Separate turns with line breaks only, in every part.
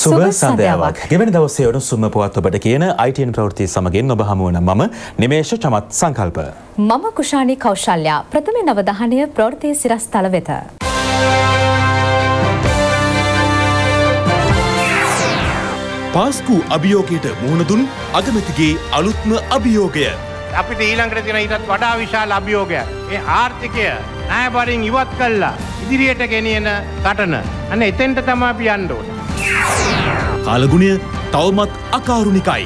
සුබ සන්ධ්‍යාවක් ගෙවැනි දවසේ උණුසුම පුවත් ඔබට කියන අයිටන් ප්‍රවෘත්ති සමගින් ඔබ හමුවන මම නිමේෂ චමත් සංකල්ප.
මම කුෂාණි කෞශල්යා ප්‍රථම නවධානය ප්‍රවෘත්ති සිරස්තල වෙත.
පාස්කු අභියෝගයට මුහුණදුන් අගමැතිගේ අලුත්ම අභියෝගය.
අපිට ඊළඟට තියෙන ඊටත් වඩා විශාල අභියෝගයක්. ඒ ආර්ථිකය ණයබරින් ඉවත් කළා ඉදිරියට ගෙනියන සටන. අන්න එතෙන්ට තමයි අපි යන්න ඕනේ.
කාලගුණය තවමත් අකාරුණිකයි.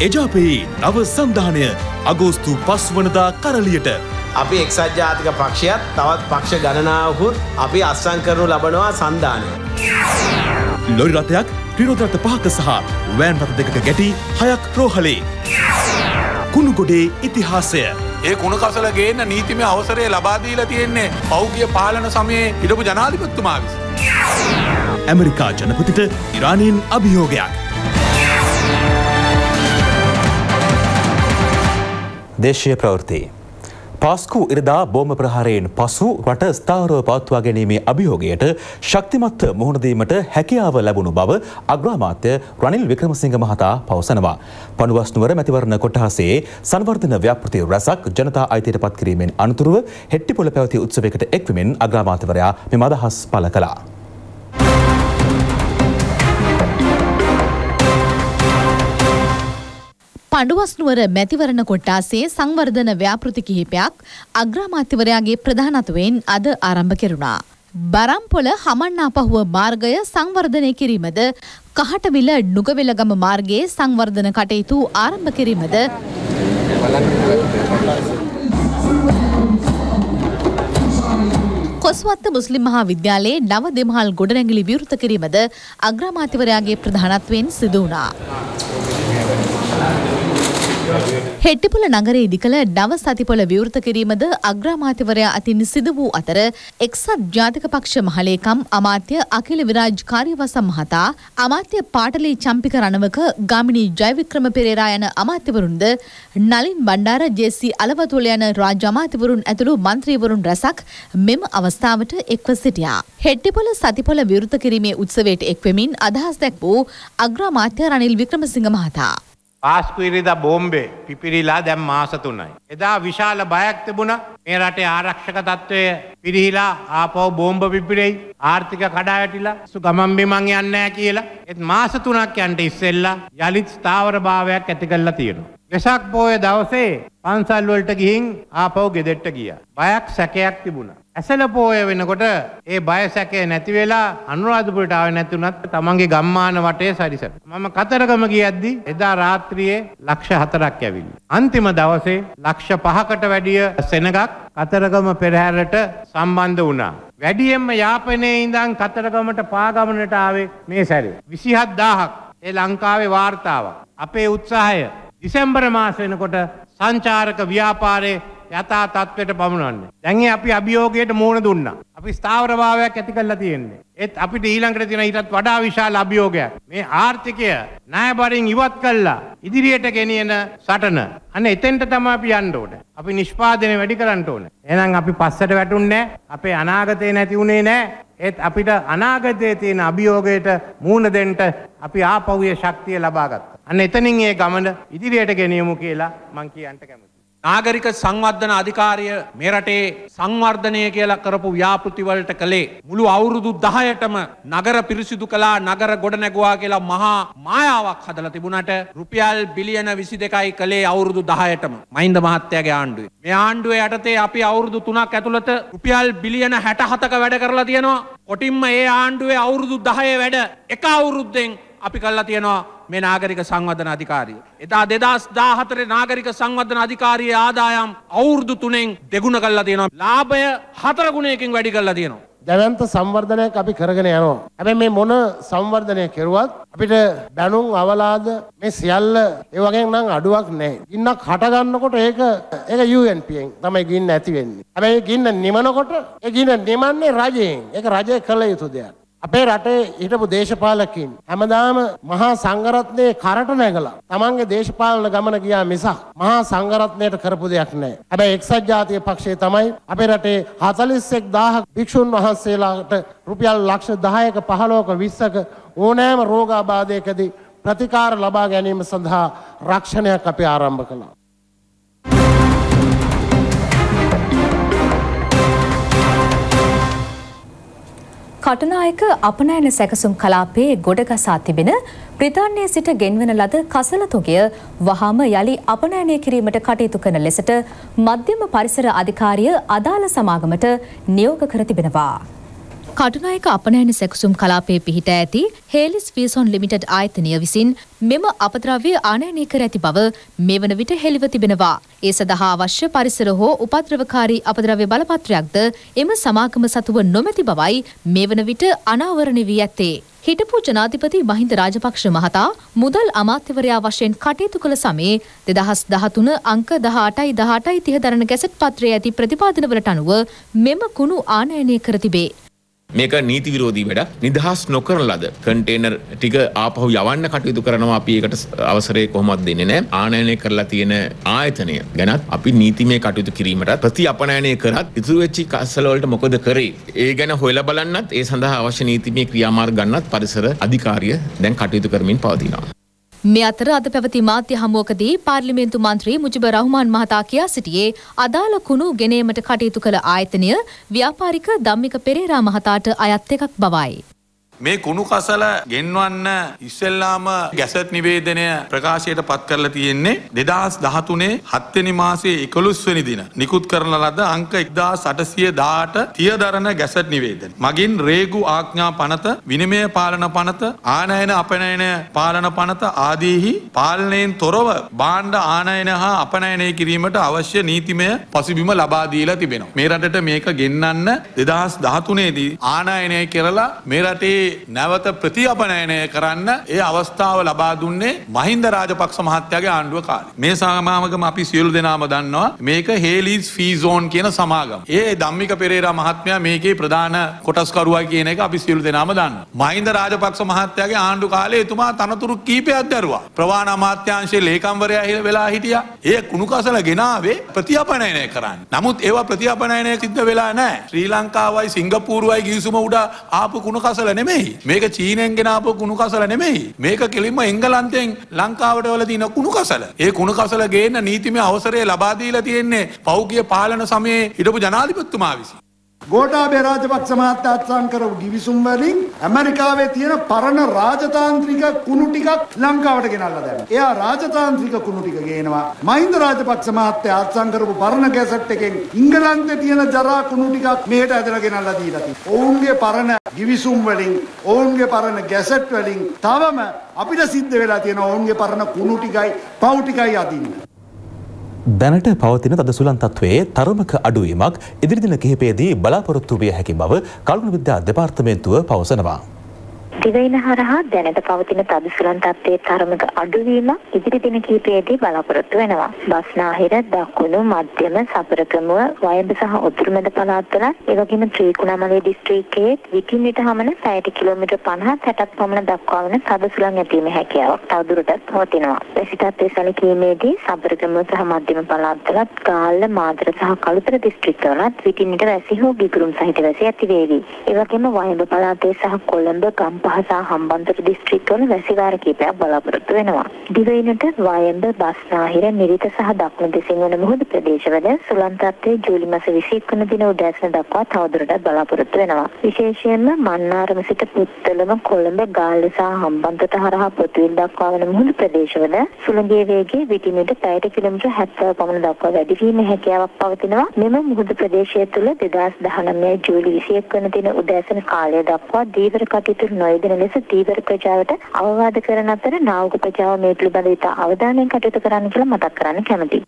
එජාපයේ නව සන්ධානය අගෝස්තු පස්වනදා කරලියට
අපි එක්සත් ජාතික පක්ෂයත් තවත් පක්ෂ ගණනාවකුත් අපි අස්සං කරනු ලබනවා සන්ධානය.
ලොරි රථයක් පිරෝදරත පහක සහ වෑන් රථ දෙකක ගැටි හයක් රෝහලේ. කුණුගොඩේ ඉතිහාසය.
ඒ කුණ කසල ගේන්න නීතිමය අවසරය ලබාදීලා තියෙන්නේ පෞගිය පාලන සමයේ හිටපු ජනාධිපත්තුමා විසි.
ඇමරිකා ජනපතිට ඉරානයෙන් අභියෝගයක්.
දේශය ප්‍රවෘති. පාස්කු ඉරදා බෝම ප්‍රහාරයෙන් පසු රට ස්ථාවරව පවත්වා ගැනීමේ අභියෝගයට ශක්තිමත්ව මුහුණදීමට හැකියාව ලැබුණු බව අග්‍රාමාත්‍ය රනිල් වික්‍රමසිංහ මහතා පවසනවා. පනුවස්නුවර මැතිවරණ කොටහසේ සංවර්ධන ව්‍යාපෘති රැසක් ජනතා අයිතියට පත් කිරීමෙන් අනතුරුව හෙට්ටිපොළ පැවති උත්සවයකට එක්වමින් අග්‍රාමාත්‍යවරයා මෙම අදහස් පළ කළා.
පඩුවස්නුවර මැතිවරණ කොට්ටාසේ සංවර්ධන ව්‍යාපෘති කිහිපයක් අග්‍රාමාත්‍යවරයාගේ ප්‍රධානත්වයෙන් අද ආරම්භ කෙරුණා. බරම්පොල හමන්නාපහුව මාර්ගය සංවර්ධනය කිරීමද කහටවිල නුගවෙලගම මාර්ගයේ සංවර්ධන කටයුතු ආරම්භ කිරීමද කොස්වත්ත මුස්ලිම් මහා විද්‍යාලයේ නව දෙමහල් ගොඩනැගිලි විවෘත කිරීමද අග්‍රාමාත්‍යවරයාගේ ප්‍රධානත්වයෙන් සිදු වුණා. හෙට්ටිපොළ නගරේ ඉදිකළ නව සතිපොළ විවෘත කිරීමද අග්‍රාමාත්‍යවරයා අතින් සිදු වූ අතර එක්සත් ජාතික පක්ෂ මහලේකම් අමාත්‍ය අකිල විරාජ් කාර්යවසම් මහතා අමාත්‍ය පාටලී චම්පික රණවක ගාමිණී ජයවික්‍රම පෙරේරා යන අමාත්‍යවරුන්ද නලින් බණ්ඩාර ජේසී අලවතුල යන රාජ්‍ය අමාත්‍යවරුන් ඇතුළු මන්ත්‍රීවරුන් රැසක් මෙම අවස්ථාවට එක්ව සිටියා. හෙට්ටිපොළ සතිපොළ විවෘත කිරීමේ උත්සවයට එක්වෙමින් අදහස් දැක් වූ අග්‍රාමාත්‍ය රනිල් වික්‍රමසිංහ මහතා.
පාස්කුවිරිද බෝම්බේ පිපිරිලා දැම් මාස තුනයි. එදා විශාල බයක් තිබුණ මේ රටේ ආරක්ෂක තත්ත්වය පිරිහිලා ආපව බෝම්බ පිපිරෙයි ආර්ථික කඩායටිලා සු ගමන් බිමන් යන්නෑ කියලා එත් මාස තුනක් යන්ට ඉස්සෙල්ලා යළිත් ස්ථාවර භාවයක් ඇති කල්ලා තියෙනවා. වෙසක් පෝය දවසේ පන්සල් වලට ගිහින් ආපහු ගෙදෙට්ට ගියා. බයක් සැකයක් තිබුණා. ඇසල පෝය වෙනකොට ඒ බය සැකේ නැති වෙලා අනුරාධපුරට ආවේ නැති වුණත් තමන්ගේ ගම්මාන වටේ සැරිසර. මම කතරගම ගියද්දි එදා රාත්‍රියේ ලක්ෂ 4ක් ඇවිල්ලා. අන්තිම දවසේ ලක්ෂ 5කට වැඩිය සෙනගක් කතරගම පෙරහැරට සම්බන්ධ වුණා. වැඩියෙන්ම යාපනයේ ඉඳන් කතරගමට පාගමනට ආවේ මේ සැරේ. 27000ක් ඒ ලංකාවේ වාර්තාවක්. අපේ උත්සාහය දිසැම්බර මාස වෙනකොට සංචාරක ව්‍යාපාරයේ යථා තත්ත්වයට පමුණන්නේ. දැන් අපි අභියෝගයට මුහුණ දුන්නා. අපි ස්ථාවරභාවයක් ඇති කරලා තියෙන්නේ. ඒත් අපිට ඊළඟට තියෙන ඊටත් වඩා විශාල අභියෝගයක්. මේ ආර්ථිකය ණයබරින් ඉවත් කළා ඉදිරියට ගෙනියන සටන. අන්න එතෙන්ට තමයි අපි යන්න ඕනේ. අපි නිෂ්පාදනය වැඩි කරන්න ඕනේ. එහෙනම් අපි පස්සට වැටුන්නේ අපේ අනාගතේ නැති උනේ නැහැ. ඒත් අපිට අනාගතයේ තියෙන අභියෝගයට මූණ දෙන්න අපි ආපහුයේ ශක්තිය ලබා ගත්තා. අන්න එතනින් ඒ ගමන ඉදිරියට ගෙනියමු කියලා මං කියන්න කැමතියි.
නාගරික සංවර්ධන අධිකාරිය මේ රටේ සංවර්ධනය කියලා කරපු ව්‍යාපෘතිවලට කළේ මුළු අවුරුදු දහයටම නගර පිරිසිදු කලා නගර ගොඩ නැගවා කියලා මහා මායාවක් හදල තිබුණට රුපියල් බිලියන විසි දෙකයි කළේ අවුරුදු දහයටම. මයින්ද මහත්තයගේ ආණ්ඩුවේ. මේ ආණ්ඩුවේ යටතේ අපි අවුරුදු තුනක් ඇතුළත රුපියල් බිලියන හැට හතක වැඩ කරලා තියෙනවා. කොටින්ම ඒ ආණ්ඩුවේ අවුරුදු දහය වැඩ එක අවුරුද්දෙන් අපි කල්ලා තියෙනවා මේ නාගරික සංවධන අධිකාරිය. එතා දෙදස් දාහතරේ නාගරික සංවධන අධිකාරයේ ආදායම් අවුරුදු තුනෙන් දෙගුණ කල්ලා තියෙනවා. ලාභය හතරගුණයකින් වැඩි කල්ලා තියෙනවා.
දැවන්ත සංවර්ධනයක් අපි කරගෙන යනවා. හැබැයි මේ මොන සංවර්ධනය කෙරුවත් අපිට බැනුම් අවලාද මේ සියල්ල ඒ වගේ නම් අඩුවක් නැහැ. ගින්නක් හට ගන්නකොට ඒක ඒක UNPෙන් තමයි ගින්න ඇති වෙන්නේ. හැබැයි ගින්න නිමනකොට ඒ ගින්න නිමන්නේ රජයෙන්. ඒක රජය කළ යුතු දෙයක්. අපේ රටේ හිටපු දේශපාලකින් හැමදාම මහා සංඝරත්නයේ කරට නැගලා තමන්ගේ දේශපාලන ගමන ගියා මිසක් මහා සංඝරත්නයට කරපු දෙයක් නැහැ. හැබැයි එක්සත් ජාතික පක්ෂය තමයි අපේ රටේ 41000 භික්ෂුන් වහන්සේලාට රුපියල් ලක්ෂ 10ක 15ක 20ක ඕනෑම රෝගාබාධයකදී ප්‍රතිකාර ලබා ගැනීම සඳහා රක්ෂණයක් අපි ආරම්භ කළා.
කටුනායක අපනයන සැකසුම් කලාපයේ ගොඩගසා තිබෙන බ්‍රිතාන්‍යයේ සිට ගෙන්වන ලද කසල තොගය වහාම යළි අපනයනය කිරීමට කටයුතු කරන ලෙසට මධ්‍යම පරිසර අධිකාරිය අදාළ සමාගමට නියෝග කර තිබෙනවා.
කටුනායක අපනෑන සැකුසුම් කලාපයේ පිහිට ඇති හේලිස් ෆීසොන් ලිමිටඩ් ආයතනය විසින් මෙම අපද්‍රව්‍ය ආනයනය කර ඇති බව මේ වන විට හෙළිව තිබෙනවා. ඒ සඳහා අවශ්‍ය පරිසර හෝ උපද්‍රවකාරී අපද්‍රව්‍ය බලපත්‍රයක්ද එම සමාගම සතුව නොමැති බවයි මේ වන විට අනාවරණය වී ඇත්තේ. හිටපු ජනාධිපති මහින්ද රාජපක්ෂ මහතා මුදල් අමාත්‍යවරයා වශයෙන් කටයුතු කළ සමේ දෙදහස් දහතුන අංක දහටයි දහටයි තිහදරන ගැසට් පත්‍රයේ ඇති ප්‍රතිපාදනවලට අනුව මෙම කුණු ආනයනය කර තිබේ.
මේක නීති විරෝධී වැඩක්. නිදහස් නොකරන ලද කන්ටේනර් ටික ආපහු යවන්න කටයුතු කරනවා අපි ඒකට අවසරය කොහොමත් දෙන්නේ නැහැ. ආනයනය කරලා තියෙන ආයතනය ගැනත් අපි නීතිමය කටයුතු කිරීමට ප්‍රති අපනයනය කරත් ඉතුරු වෙච්ච කස්සල වලට මොකද කරේ? ඒ ගැන හොයලා බලන්නත් ඒ සඳහා අවශ්‍ය නීතිමය ක්‍රියාමාර්ග ගන්නත් පරිසර අධිකාරිය දැන් කටයුතු කරමින් පවතිනවා.
මේ අතර අද පැවති මාධ්‍ය හමුවකදී පාර්ලිමේන්තු මන්ත්‍රී මුජිබ රහ්මාන් මහතා කියා සිටියේ අදාළ කුණු ගෙනීමට කටයුතු කළ ආයතනය ව්‍යාපාරික ධම්මික පෙරේරා මහතාට අයත් එකක් බවයි.
මේ කුණු කසල ගෙන්වන්න ඉස්සෙල්ලාම ගැසට් නිවේදනය ප්‍රකාශයට පත් කරලා තියෙන්නේ දෙදහස් දහතුනේ හත්වෙනි මාසේ එකොළොස්වනි දින නිකුත් කරන ලද අංක එක්දා සටසිය දාට තියදරන ගැසට් නිවේදන. මගින් රේගු ආඥා පනත විනිමය පාලන පනත ආනයන අපනයන පාලන පනත ආදීහි පාලනයෙන් තොරව බාණ්ඩ ආනයන හා අපනයනය කිරීමට අවශ්‍ය නීතිමය පසුබිම ලබාදීලා තිබෙනවා. මේ රටට මේක ගෙන්නන්න දෙදහස් දහතුනේදී ආනායනය කරලා මේ රටේ නැවත ප්‍රතිඅපනයනය කරන්න ඒ අවස්ථාව ලබා දුන්නේ මහින්ද රාජපක්ෂ මහත්තයාගේ ආණ්ඩුව කාලේ. මේ සමාගම අපි සියලු දෙනාම දන්නවා මේක හේලිස් ෆීසෝන් කියන සමාගම. ඒ ධම්මික පෙරේරා මහත්මයා මේකේ ප්‍රධාන කොටස්කරුවා කියන එක අපි සියලු දෙනාම දන්නවා. මහින්ද රාජපක්ෂ මහත්තයාගේ ආණ්ඩු කාලේ එතුමා තනතුරු කීපයක් දැරුවා. ප්‍රවාණ අමාත්‍යාංශයේ ලේකම්වරයා වෙලා හිටියා. ඒ කුණු කසල ගෙනාවේ ප්‍රතිඅපනයනය කරන්න. නමුත් ඒවා ප්‍රතිඅපනයනය සිද්ධ වෙලා නැහැ. ශ්‍රී ලංකාවයි සිංගප්පූරුවයි ගිවිසුම උඩ ආපු කුණු කසල නෙමෙයි. නෙමෙයි. මේක චීනෙන් ගෙනාපු කුණු කසල නෙමෙයි. මේක කෙලින්ම එංගලන්තයෙන් ලංකාවට වල තියෙන කුණු කසල. ඒ කුණු කසල ගේන්න නීතිමය අවසරය ලබා දීලා තියෙන්නේ පෞගිය පාලන සමයේ හිටපු ජනාධිපතිතුමා විසින්.
ගෝටාබේ රාජපක්ෂ මහත්තයා අත්සන් කරපු ගිවිසුම් වලින් ඇමරිකාවේ තියෙන පරණ රාජතාන්ත්‍රික කුණු ටිකක් ලංකාවට ගෙනල්ලා දැම්මා. එයා රාජතාන්ත්‍රික කුණු ටික ගේනවා. මහින්ද රාජපක්ෂ මහත්තයා අත්සන් කරපු පරණ කැසට් එකෙන් ඉංගලන්තේ තියෙන ජරා කුණු ටිකක් මෙහෙට ඇදලා ගෙනල්ලා දීලා තියෙනවා. ඔවුන්ගේ පරණ ගිවිසුම් වලින්, ඔවුන්ගේ පරණ ගැසට් වලින් තවම අපිට සිද්ධ වෙලා තියෙන ඔවුන්ගේ පරණ කුණු ටිකයි, පව් ටිකයි අදින්න.
දැනට පවතින තද සුලන් තත්වයේ තරමක අඩුවීමක් ඉදිරිදින කිහිපයේදී බලාපොරොත්තු විය හැකි බව කල්ුණු විද්‍යා දෙපාර්තමේන්තුව පවසනවා.
දිවයින හරහා දැනට පවතින තදිසුලන් තත්ත්වයේ තරමක අඩුවීමක් ඉදිරි දින කිහිපයේදී බලාපොරොත්තු වෙනවා. බස්නාහිර, දකුණු, මධ්‍යම, සබරකමුව, වයඹ සහ උතුරුමැද පළාත්වල, ඒ වගේම ත්‍රිකුණාමලය දිස්ත්‍රික්කයේ විටින් විට හමන පැයට කිලෝමීටර් 50 60ක් පමණ දක්වා වන තදසුලන් ඇතිවීමේ හැකියාවක් තවදුරටත් පවතිනවා. වැසි තත්ත්වයේ සැලකීමේදී සබරකමුව සහ මධ්‍යම පළාත්වලත්, ගාල්ල, මාතර සහ කළුතර දිස්ත්‍රික්කවලත් විටින් විට වැසි හෝ ගිගුරුම් සහිත වැසි ඇති වේවි. ඒ වගේම වයඹ පළාතේ සහ කොළඹ, ගම්පහ සහ හම්බන්තොට දිස්ත්‍රික්කවල වැසිවාර කීපයක් බලාපොරොත්තු වෙනවා. දිවයිනට වයඹ, බස්නාහිර, මිරිත සහ දකුණු දෙසින් වන මුහුදු ප්‍රදේශවල සුළං තත්ත්වයේ ජූලි මාස 21 වන දින උදෑසන දක්වා තවදුරටත් බලාපොරොත්තු වෙනවා. විශේෂයෙන්ම මන්නාරම සිට පුත්තලම, කොළඹ, ගාල්ල සහ හම්බන්තොට හරහා පොතුවිල් දක්වා වන මුහුදු ප්‍රදේශවල සුළඟේ වේගය විටින් විට පැයට කිලෝමීටර් 70 පමණ දක්වා වැඩි වීමේ හැකියාවක් පවතිනවා. මෙම මුහුදු ප්‍රදේශය තුළ 2019 ජූලි 21 වන දින උදෑසන කාලය දක්වා දීවර කටයුතු නොයෙදෙන ලෙස දීවර ප්‍රජාවට අවවාද කරන අතර නාවක ප්‍රජාව මේ පිළිබඳව ඉතා අවධානයෙන් කටයුතු කරන්න කියලා මතක් කරන්න කැමතියි.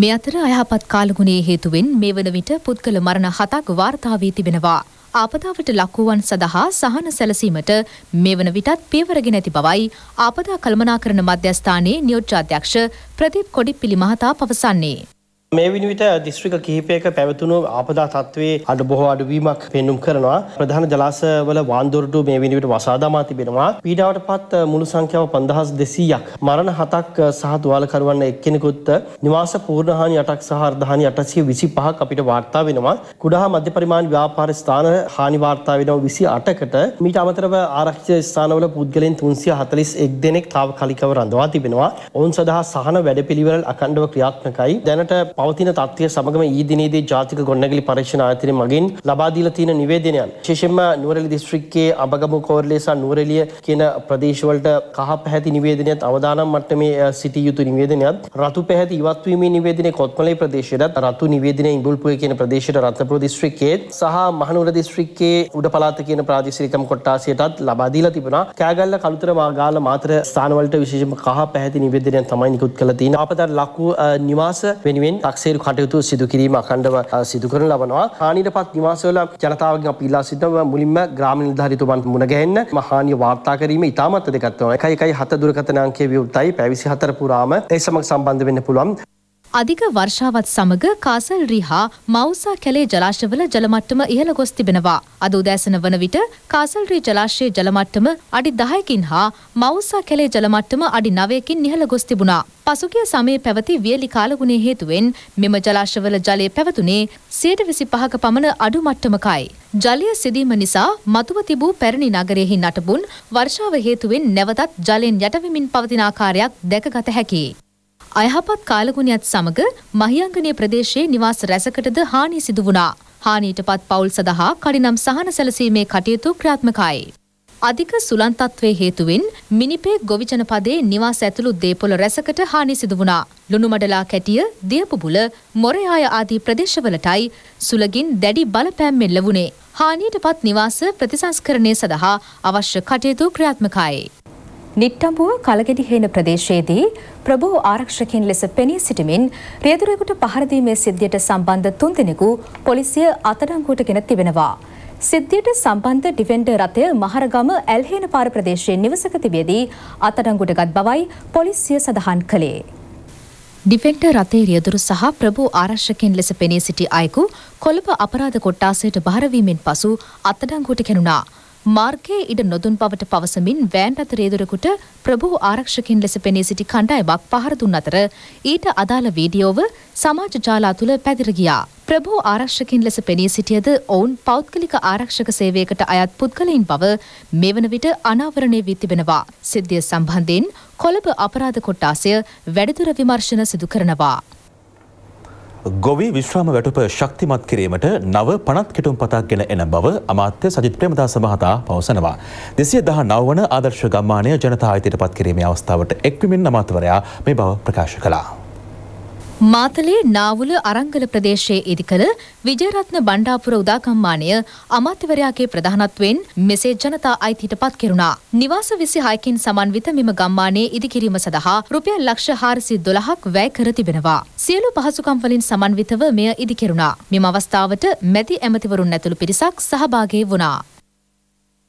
මේ අතර අයහපත් කාලගුණයේ හේතුවෙන් මේ වන විට පුද්ගල මරණ හතක් වාර්තා වී තිබෙනවා. ආපදාවට ලක්වුවන් සඳහා සහන සැලසීමට මේ වන විටත් පියවරගෙන ඇති බවයි ආපදා කළමනාකරන මධ්‍යස්ථානයේ නියෝජ්‍යාධ්‍යක්ෂ ප්‍රදීප් කොඩිප්පිලි මහතා පවසන්නේ.
මේ විනිවිට දිස්ත්‍රික කිහිපයක පැවතුණු ආපදා තත්ත්වයේ අඩ බොහෝ අඩුවීමක් පෙන්නුම් කරනවා. ප්‍රධාන ජලාශවල වාන්දොරටු මේ විනිවිට වසා දමා තිබෙනවා. පීඩාවට පත් මුළු සංඛ්‍යාව 5200ක්. මරණ 7ක් සහ තුවාලකරුවන් එක්කෙනෙකුත් නිවාස පූර්ණහානි 8ක් සහ අර්ධහානි 825ක් අපිට වාර්තා වෙනවා. කුඩා මධ්‍ය පරිමාණ ව්‍යාපාර ස්ථාන හානි වාර්තා වෙනවා 28කට. මීට අමතරව ආරක්ෂිත ස්ථානවල පුද්ගලයන් 341 දෙනෙක් තාවකාලිකව රඳවා තිබෙනවා. ඔවුන් සඳහා සහන වැඩපිළිවෙළ අඛණ්ඩව ක්‍රියාත්මකයි. දැනට පවතින තත්ත්වය සමගම ඊ දිනේදී ජාතික ගොඩනැගිලි පරීක්ෂණ ආයතනය මගින් ලබා දීලා තියෙන නිවේදනයන්. විශේෂයෙන්ම නුවරඑළිය දිස්ත්‍රික්කයේ අබගමු කෝරළේ සහ නුවරඑළිය කියන ප්‍රදේශවලට කහ පැහැති නිවේදනයත් අවදානම් මට්ටමේ සිටිය යුතු නිවේදනයත් රතු පැහැති ඉවත් වීමේ නිවේදනය කොත්මලේ ප්‍රදේශයටත් රතු නිවේදනය ඉඹුල්පුවේ කියන ප්‍රදේශයට රත්නපුර දිස්ත්‍රික්කයේ සහ මහනුවර දිස්ත්‍රික්කයේ උඩ පළාත කියන ප්‍රාදේශීයකම් කොට්ටාසයටත් ලබා දීලා තිබුණා. කෑගල්ල කළුතර මාගාල මාතර ස්ථානවලට විශේෂයෙන්ම කහ පැහැති නිවේදනයන් තමයි නිකුත් කළ තියෙන්නේ. අපතර ලක්වූ නිවාස වෙනුවෙන් තක්සේරු කටයුතු සිදු කිරීම අඛණ්ඩව සිදු කරන ලබනවා. හානියටපත් නිවාසවල ජනතාවගෙන් අපි ඉල්ලා සිටිනවා මුලින්ම ග්‍රාම නිලධාරීතුමන් මුණ ගැහෙන්න හානිය වාර්තා කිරීම ඉතාමත් වැදගත් වෙනවා. 117 දුරකථන අංකය විවෘතයි. පැය 24 පුරාම ඒ සමග සම්බන්ධ වෙන්න පුළුවන්.
අධික වර්ෂාවත් සමග කාසල් රිහා මවුසා කැලේ ජලාශවල ජලමට්ටම ඉහළ ගොස් තිබෙනවා. අද උදෑසන වන විට කාසල් රී ජලාශයේ ජලමට්ටම අඩි 10කින් හා මවුසා කැලේ ජලමට්ටම අඩි 9කින් ඉහළ ගොස් තිබුණා. පසුගිය සමයේ පැවති වියලි කාලගුණයේ හේතුවෙන් මෙම ජලාශවල ජලය පැවතුනේ 125ක පමණ අඩු මට්ටමකයි. ජලය සිදීම නිසා මතුව තිබූ පැරණි නගරයෙහි නටබුන් වර්ෂාව හේතුවෙන් නැවතත් ජලයෙන් යටවෙමින් පවතින ආකාරයක් දැකගත හැකියි. අයහපත් කාලගුණයත් සමග මහියංගනය ප්‍රදේශයේ නිවාස රැසකටද හානි සිදු වුණා. හානියට පත් පවුල් සඳහා කඩිනම් සහන සැලසීමේ කටයුතු ක්‍රියාත්මකයි. අධික සුළං තත්ත්වයේ හේතුවෙන් මිනිපේ ගොවි ජනපදයේ නිවාස ඇතුළු දේපොළ රැසකට හානි සිදු වුණා. ලුණුමඩලා කැටිය, දියපුබුල, මොරයාය ආදී ප්‍රදේශවලටයි සුලගින් දැඩි බලපෑම් මෙල්ල වුණේ. හානියට පත් නිවාස ප්‍රතිසංස්කරණය සඳහා අවශ්‍ය කටයුතු ක්‍රියාත්මකයි. නිට්ටඹුව කලගෙඩිහේන ප්‍රදේශයේදී ප්‍රභූ ආරක්ෂකයන් ලෙස පෙනී සිටමින් රියදුරෙකුට පහරදීමේ සිද්ධියට සම්බන්ධ තුන්දෙනෙකු පොලිසිය අතඩංගුවට ගෙන තිබෙනවා. සිද්ධියට සම්බන්ධ ඩිෆෙන්ඩර් රථය මහරගම ඇල්හේන පාර ප්‍රදේශයේ නිවසක තිබියදී අතඩංගුවට ගත් බවයි පොලිසිය සඳහන් කළේ. ඩිෆෙක්ටර් රථයේ රියදුරු සහ ප්‍රභූ ආරක්ෂකයන් ලෙස පෙනී සිටි අයෙකු කොළඹ අපරාධ කොට්ටාසයට බහරවීමෙන් පසු අත්අඩංගුවට කෙනුණා. මාර්ගයේ ඉඩ නොදුන් බවට පවසමින් වෑන් රථ රේදුරකුට ප්‍රභූ ආරක්ෂකින් ලෙස පෙනී සිටි කණ්ඩායමක් පහර දුන් අතර ඊට අදාළ වීඩියෝව සමාජ ජාලා තුළ පැතිර ගියා. ප්‍රභූ ආරක්ෂකින් ලෙස පෙනී සිටියද ඔවුන් පෞද්ගලික ආරක්ෂක සේවයකට අයත් පුද්ගලයින් බව මේ වන විට අනාවරණය වී තිබෙනවා. සිද්ධිය සම්බන්ධයෙන් කොළඹ අපරාධ කොට්ටාසය වැඩිදුර විමර්ශන සිදු කරනවා.
ගොවි විශ්‍රාම වැටුප ශක්තිමත් කිරීමට නව පනත් කෙටුම් පතක් ගෙන එන බව අමාත්‍ය සජිත් ප්‍රේමදාස මහතා පවසනවා. දෙසිය දහ නවවන ආදර්ශ ගම්මානය ජනතා අයිතියට පත් කිරීමේ අවස්ථාවට එක්විමින් අමාත්‍යවරයා මේ බව ප්‍රකාශ කළා.
මාතලේ නාවුල අරංගල ප්‍රදේශයේ ඉදිකළ විජයරත්න බණ්ඩාපුර උදාගම්මානය අමාත්‍යවරයාගේ ප්‍රධානත්වයෙන් මෙසේ ජනතා අයිතියට පත් කෙරුණා. නිවාස විසි හයකින් සමන්විත මෙම ගම්මානයේ ඉදිකිරීම සඳහා රුපියල් ලක්ෂ හාරසි දොළහක් වැය කර තිබෙනවා. සියලු පහසුකම් වලින් සමන්විතව මෙය ඉදිකෙරුණා. මෙම අවස්ථාවට මැති ඇමතිවරුන් ඇතුළු පිරිසක් සහභාගී වුණා.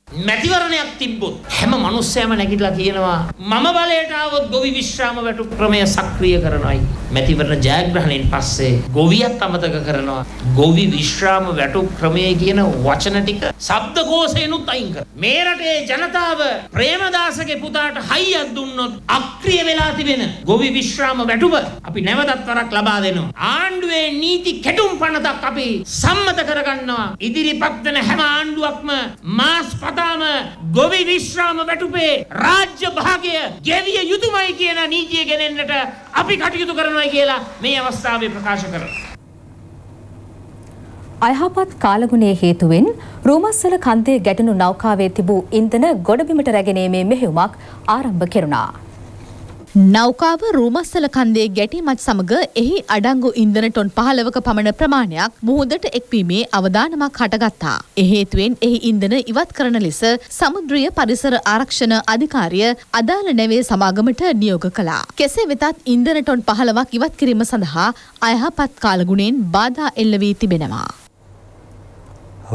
මැතිවරණයක් තිබ්බොත් හැම මනුස්සයම නැගිටලා කියනවා මම බලයට ආවොත් ගොවි විශ්‍රාම වැටු ක්‍රමය සක්‍රිය කරනවායි. මැතිවරණ ජයග්‍රහණයෙන් පස්සේ ගොවියත් අමතක කරනවා. ගොවි විශ්‍රාම වැටු ක්‍රමය කියන වචන ටික ශබ්දකෝෂයෙන්ුත් අයින් කර මේ රටේ ජනතාව ප්‍රේමදාසගේ පුතාට හයියක් දුන්නොත් අක්‍රිය වෙලා තිබෙන ගොවි විශ්‍රාම වැටුප අපි නැවතත් වරක් ලබා දෙනවා. ආණ්ඩුවේ නීති කැටුම් පනතක් අපි සම්මත කරගන්නවා. ඉදිරිපත් වෙන හැම ආණ්ඩුවක්ම මාස් පතාම ගොවි විශ්‍රාම වැටුපේ රාජ්‍ය භාගය ගෙවිය යුතුමයි කියන නීතිය ගෙනෙන්නට අපි කටයුතු කරනවා කියලා මේ අවස්ථාවේ ප්‍රකාශ කරනවා.
අයහපත් කාලගුණයේ හේතුවෙන් රූමස්සල කන්දේ ගැටුණු නෞකාවේ තිබූ ඉන්ධන ගොඩබිමට රැගෙනීමේ මෙහෙයුමක් ආරම්භ කෙරුණා.
නෞකාව රූමස්සල කන්දේ ගැටීමත් සමග එහි අඩංගු ඉන්ධන ටොන් පහළවක පමණ ප්‍රමාණයක් මුහුදට එක්වීමේ අවධානමක් හටගත්තා. එහේතුවෙන් එහි ඉන්ධන ඉවත් කරන ලෙස සමුද්‍රිය පරිසර ආරක්ෂණ අධිකාරිය අදාළ නැවේ සමාගමට නියෝග කළා. කෙසේ වෙතත් ඉන්ධන ටොන් පහළවක් ඉවත් කිරීම සඳහා අයහපත් කාලගුණෙන් බාධා එල්ල වී තිබෙනවා.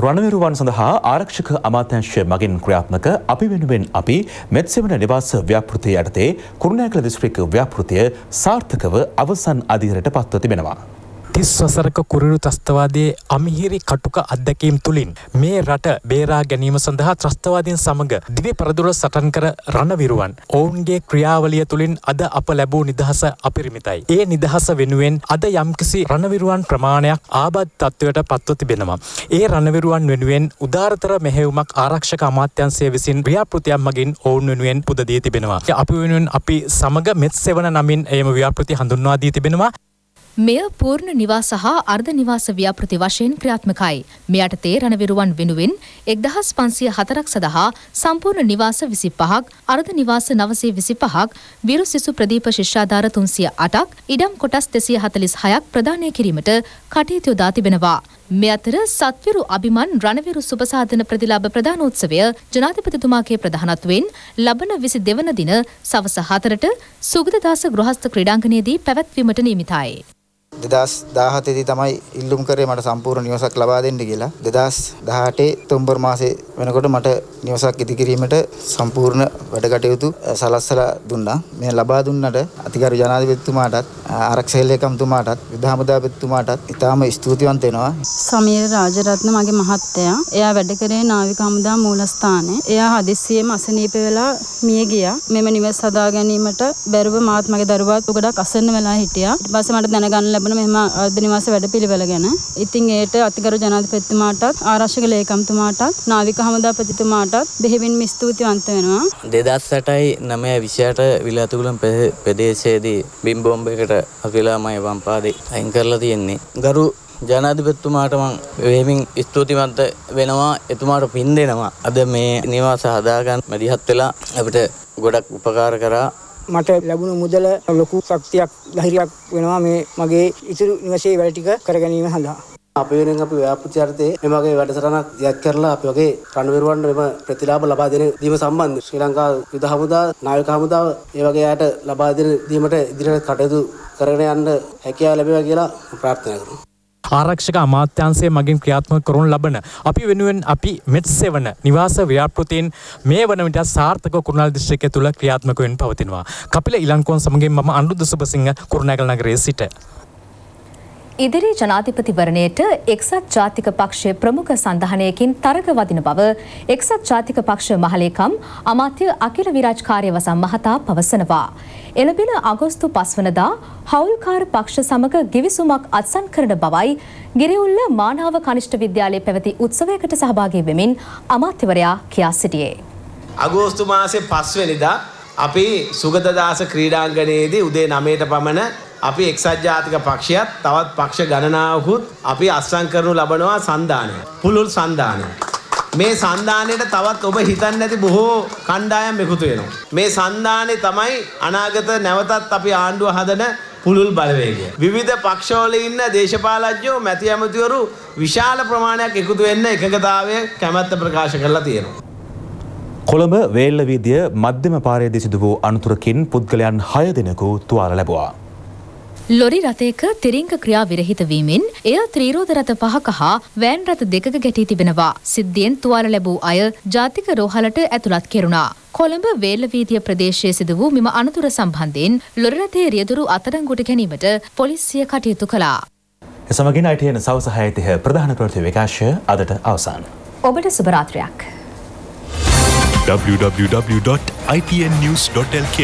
රණවිරුවන් සඳහා ආරක්ෂක අමාත්‍යංශය මගින් ක්‍රියාත්මක අපි වෙනුවෙන් අපි මෙත්සෙවන නිවාස ව්‍යාපෘතිය යටතේ කුරුණෑකල දිස්ත්‍රික්ක ව්‍යාපෘතිය සාර්ථකව අවසන් අධීරයට පත්ව තිබෙනවා.
තිස් වසරක කුරිරු ත්‍රස්තවාදයේ අමිහිරි කටුක අත්දැකීම් තුළින් මේ රට බේරා ගැනීම සඳහා ත්‍රස්තවාදීන් සමඟ දිවි පරදුර සටන් කර රණවිරුවන් ඔවුන්ගේ ක්‍රියාවලිය තුළින් අද අප ලැබූ නිදහස අපිරිමිතයි. ඒ නිදහස වෙනුවෙන් අද යම්කිසි රණවිරුවන් ප්‍රමාණයක් ආබත් තත්ත්වයට පත්ව තිබෙනවා. ඒ රණවිරුවන් වෙනුවෙන් උදාරතර මෙහෙවුමක් ආරක්ෂක අමාත්‍යන්සය විසින් ව්‍යාපෘතියක් මගින් ඔවුන් වෙනුවෙන් පුදදී තිබෙනවා. අපි වෙනුවෙන් අපි සමග මෙත් සෙවන නමින් එයම ව්‍යාපෘති හඳුන්වා දී තිබෙනවා.
මෙය පූර්ණ නිවාස හා අර්ධ නිවාස ව්‍යාපෘති වශයෙන් ක්‍රියාත්මකයි. මෙ යටතේ රණවිරුවන් වෙනුවෙන් එක්දහස් පන්සිය හතරක් සඳහා සම්පූර්ණ නිවාස විසි පහක් අර්ධ නිවාස නවසේ විසි පහක් විරු සිසු ප්‍රදීප ශිෂ්‍යාධාර තුන්සිය අටක් ඉඩම් කොටස් දෙසිය හතලිස් හයක් ප්‍රධානය කිරීමට කටයුතු යොදා තිබෙනවා. මේ අතර සත්විරු අභිමන් රණවිරු සුපසාධන ප්‍රතිලාභ ප්‍රධානෝත්සවය ජනාධිපතිතුමාගේ ප්‍රධානත්වයෙන් ලබන විසි දෙවන දින සවස හතරට සුගතදාස ගෘහස්ථ ක්‍රඩාංගනයේදී පැවැත්වීමට නියමිතයි.
දෙදස් දාහතේදී තමයි ඉල්ලුම් කරේ මට සම්පූර්ණ නිවසක් ලබා දෙන්න කියලා. දෙදස් දහටේ තුම්බර් මාසේ වෙනකොට මට නිවසක් ඉදිකිරීමට සම්පූර්ණ වැඩ කටයුතු සලස්සලා දුන්නා. මේ ලබා දුන්නට අතිගරු ජනාධිපතිතුමාටත් ආරක්ෂක ලේකම්තුමාටත් යුද හමුදාපතිතුමාටත් ඉතාම ස්තුතිවන්ත වෙනවා.
සමීර රාජරත්න මගේ මහත්තයා. එයා වැඩ කරේ නාවික හමුදා මූලස්ථානයේ. එයා හදිස්සියෙම අසනීප වෙලා මිය ගියා. මෙම නිවස හදා ගැනීමට බැරුව මාත් මගේ දරුවාත් ගොඩක් අසන්න වෙලා හිටියා. ඊට පස්සේ මට දැනගන්න ලැබුණ මෙහෙම අර්ධ නිවාස වැඩපිළිවෙල ගැන. ඉතින් ඒට අතිගරු ජනාධිපතිතුමාටත් ආරක්ෂක ලේකම්තුමාටත් නාවික හමුදාපතිතුමාටත් බෙහෙවින්ම ස්තුතිවන්ත වෙනවා.
දෙදස් සටයි නමය විෂයට විලාතුකුලම් ප්‍රදේශයේදී බිම්බෝම්බයකට අපිලාමයි වම්පාදේ අයින් කරලා තියෙන්නේ. ගරු ජනාධිපතිතුමාට මං වෙමින් ස්තුතිවන්ත වෙනවා එතුමාට පින් දෙනවා. අද මේ නිවාස හදාගන්න මැදිහත් වෙලා අපිට ගොඩක් උපකාර කරා
මට ලැබුණු මුදල ලොකු ශක්තියක් ධෛර්යයක් වෙනවා මේ මගේ ඉතුරු නිවසේ වැඩ ටික කරගැනීම සඳහා.
අපි වෙනුවෙන් අපි ව්‍යාපෘති යටතේ මේ වගේ වැඩසටහනක් දියත් කරලා අපි වගේ රණවිරුවන්ට මෙම ප්‍රතිලාභ ලබා දෙන දීම සම්බන්ධ ශ්‍රී ලංකා යුද හමුදා නාවික හමුදාව ඒ වගේ අයට ලබා දෙන දීමට ඉදිරියට කටයුතු කරගෙන යන්න හැකියාව ලැබේවා කියලා ප්‍රාර්ථනා කරනවා.
ආරක්ෂක අමාත්‍යන්සේ මගින් ක්‍රියාත්මක කරනු ලබන අපි වෙනුවෙන් අපි මෙට් සෙවන නිවාස ව්‍යාපෘතියෙන් මේ වන විට සාර්ථක කුරුණල් දිස්ත්‍රික්කය තුළ ක්‍රියාත්මක වෙන්න පවතිනවා. කපිල ඉලංකෝන් සමගින් මම අනුරුද්ධ සුබසිංහ කුරුණෑගල නගරයේ සිට.
ඉදිරි ජනාධිපතිවරණයට එක්සත් ජාතික පක්ෂය ප්‍රමුඛ සඳහනයකින් තරග වදින බව එක්සත් ජාතික පක්ෂ මහලේකම් අමාත්‍ය අකිල විරාජ් කාර්යවසම් මහතා පවසනවා. එළබෙන අගෝස්තු පස්වනදා හවුල්කාර පක්ෂ සමග ගිවිසුමක් අත්සන් කරන බවයි ගිරිඋල්ල මානාව කනිෂ්ඨ විද්‍යාලයේ පැවති උත්සවයකට සහභාගී වෙමින් අමාත්‍යවරයා කියා සිටියේ.
අගෝස්තු මාසේ පස්වෙනිදා අපි සුගතදාස ක්‍රීඩාංගණයේදී උදේ 9ට පමණ අපි එක්සත් ජාතික පක්ෂයත් තවත් පක්ෂ ගණනාවකුත් අපි අත්සන් කරනු ලබනවා සන්ධානය. පුළුල් සන්ධානය. මේ සන්ධානයට තවත් ඔබ හිතන්නේ නැති බොහෝ කණ්ඩායම් එකතු වෙනවා. මේ සන්ධානය තමයි අනාගත නැවතත් අපි ආණ්ඩුව හදන පුළුල් බලවේගය. විවිධ පක්ෂවල ඉන්න දේශපාලඥයෝ මැති ඇමතිවරු විශාල ප්‍රමාණයක් එකතු වෙන්න එකගතාවය කැමැත්ත ප්‍රකාශ කරලා තියෙනවා.
කොළඹ වේල්ල වීදිය මධ්‍යම පාරේදී සිදු වූ අනතුරකින් පුද්ගලයන් හය දෙනෙකු තුවාල ලැබුවා.
ලොරි රථයක තිරිංග ක්‍රියා විරහිත වීමෙන් එය ත්‍රීරෝධ රථ පහක හා වෑන් රථ දෙකක ගැටී තිබෙනවා. සිද්ධියෙන් තුවාල ලැබූ අය ජාතික රෝහලට ඇතුළත් කෙරුණා. කොළඹ වේල්ලවීදිය ප්‍රදේශයේ සිදු වූ මෙම අනතුර සම්බන්ධයෙන් ලොරි රථයේ රියදුරු අත්අඩංගුවට ගැනීමට පොලිසිය කටයුතු කළා.
එසමගින් අයිටයන සවස හයතිහ ප්‍රධාන ප්‍රති විකාශය අදට අවසන්.
ඔබට සුභරාත්‍රයක්.
www.itnnews.lk